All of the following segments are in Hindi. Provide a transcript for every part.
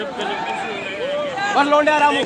और लौंडे आ रहा हूँ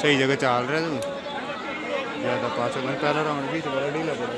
सही जगह चल रहा तू। ज़्यादा पास हो पहला राउंड भी तो बड़ा ढीला पड़ा।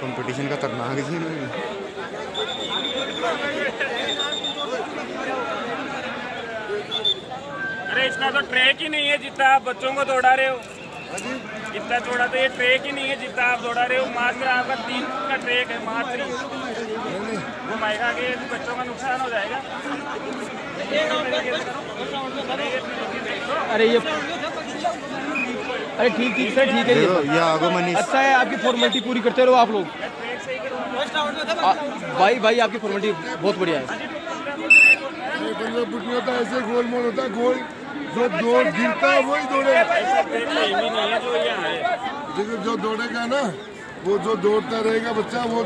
कंपटीशन खतरनाक थी ना? अरे इसका तो ट्रैक ही नहीं है जितना आप बच्चों को दौड़ा रहे हो। इतना चौड़ा तो ये ट्रैक ही नहीं है जितना आप दौड़ा रहे हो। मात्र आपका तीन का ट्रैक है मात्र। घुमाएगा कि बच्चों का नुकसान हो जाएगा। अरे ये अरे ठीक ठीक सर ठीक है ये। आगो मनीष। अच्छा है आपकी फॉर्मेलिटी पूरी करते रहो आप लोग। आ, भाई भाई आपकी फॉर्मेलिटी बहुत बढ़िया है। पंद्रह फुट नहीं होता ऐसे गोल मोल होता है गोल। जो दौड़ गिरता है वही दौड़ेगा है जो देखो जो दौड़ेगा ना वो जो दौड़ता रहेगा बच्चा वो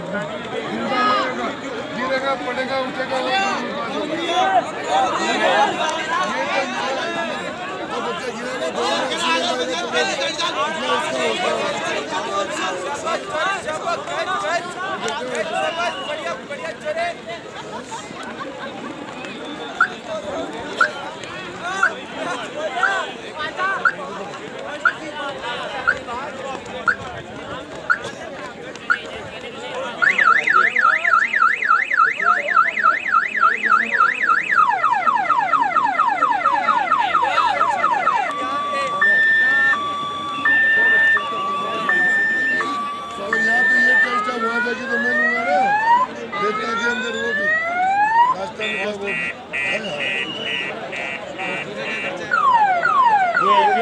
गिरेगा पड़ेगा उठेगा वो वो बच्चा गिरेगा दौड़ेगा तो यहाँ पे ये टेस्ट है वहाँ जाके तो मैं लूँगा ना देवता के अंदर वो भी राजस्थान का वो भी अलग अलग क्लास का सब पीस में आ जाएगा सुने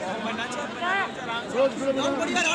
करो क्लोज करो बेटा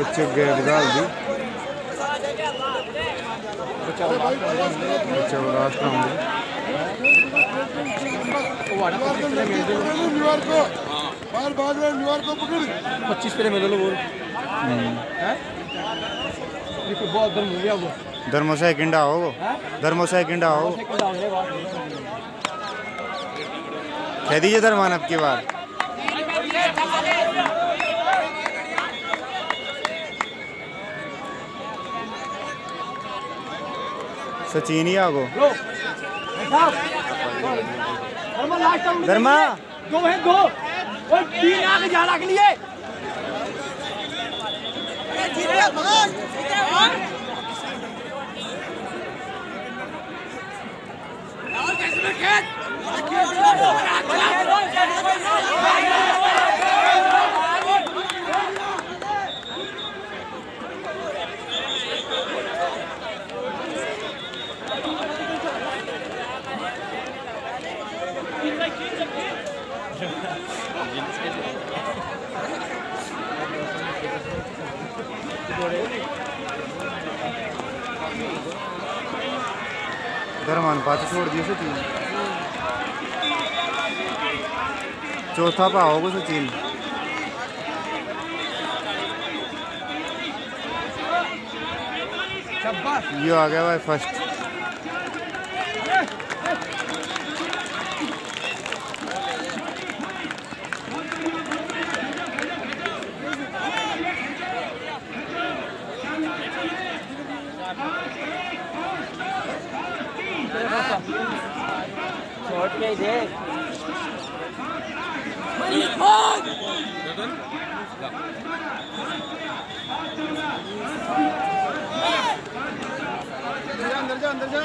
बच्चे गैप डाल दी। बच्चे को लास्ट राउंड न्यूयॉर्क को बाहर भाग रहे न्यूयॉर्क को पकड़ पच्चीस पे मिले बोल हैं ये तो बहुत हो धर्मो धर्मो आ गए बात कह दीजिए धर्मान अब की बार सचिन ही आगो। धर्मा दो है दो। और तीन आगे जाना के लिए। धर्मान पाच छोड़ दिए सचिन। चौथा पाओगे सचिन। ये आ गया भाई फ़र्स्ट जा